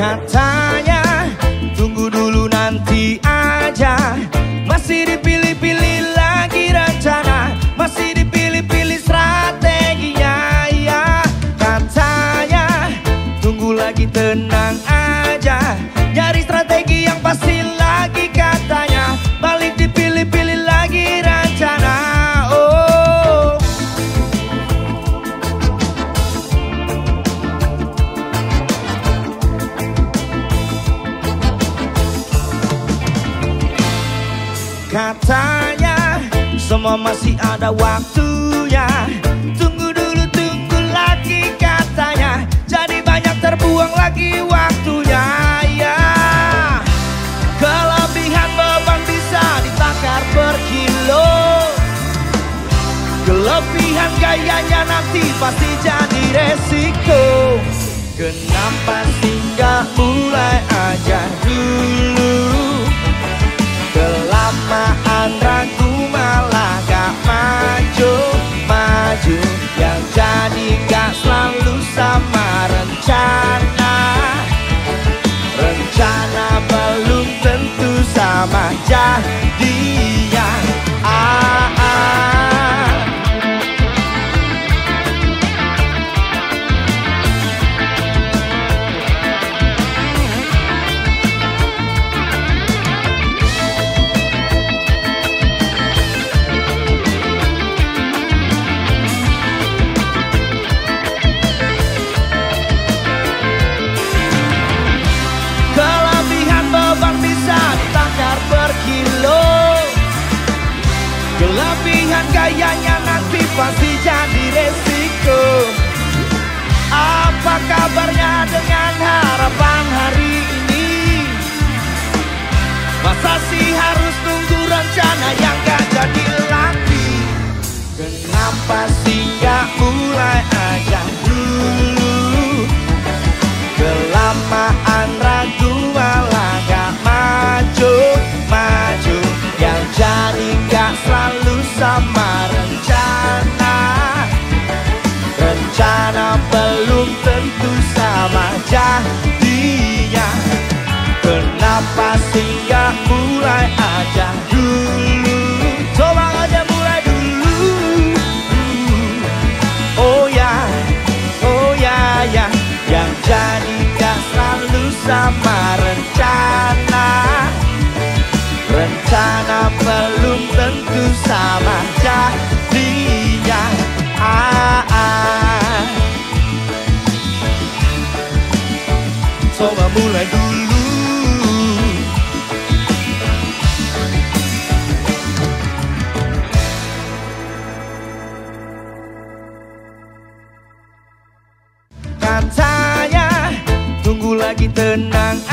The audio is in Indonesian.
Katanya tunggu dulu nanti aja. Masih dipilih-pilih lagi rencana. Masih dipilih-pilih strateginya ya Katanya tunggu lagi tenang aja Katanya semua masih ada waktunya. Tunggu dulu tunggu lagi katanya. Jadi banyak terbuang lagi waktunya ya. Kelebihan beban bisa ditakar per kilo. Kelebihan gayanya nanti pasti jadi resiko. Kenapa sih tentu sama Kelebihan gayanya nanti pasti jadi resiko. Apa kabarnya dengan harapan hari ini? Masa sih harus nunggu rencana yang gak jadi lagi? Kenapa sih gak mulai aja dulu? Kelamaan ragu malah gak maju Maju. Yang jadi gak selalu dulu Coba aja mulai dulu. Oh ya, oh ya ya. Yang jadi gak selalu sama. Rencana Rencana belum tentu sama jadinya. Ah, ah. Katanya tunggu lagi tenang